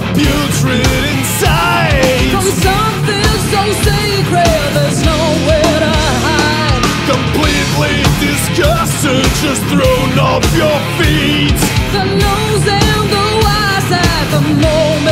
are putrid inside. From something so sacred, there's nowhere to hide. Completely disgusted, just thrown off your feet. The nose and the wise at the moment.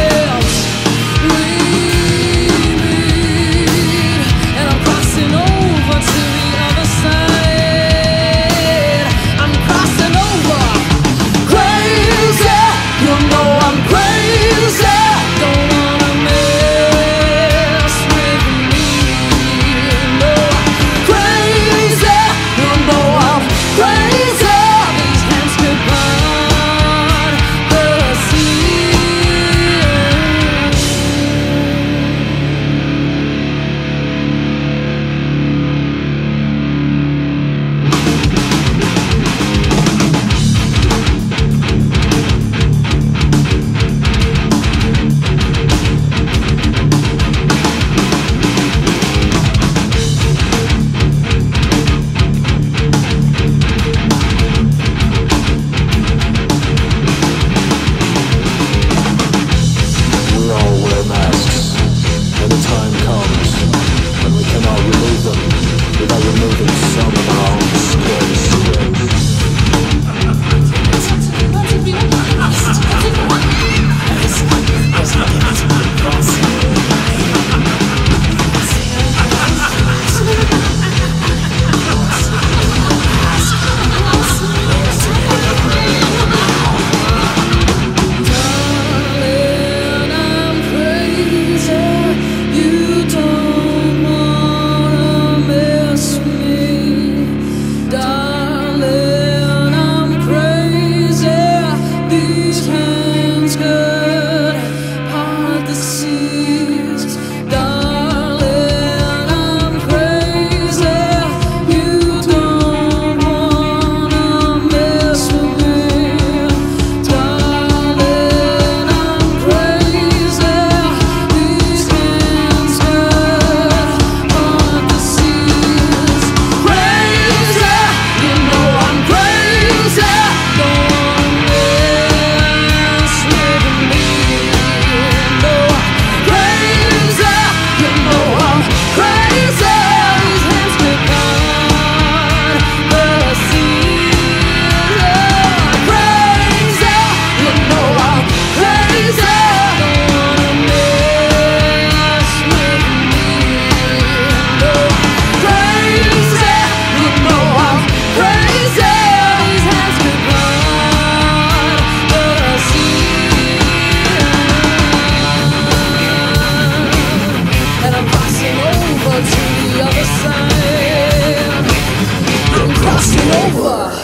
the same. I'm crossing over.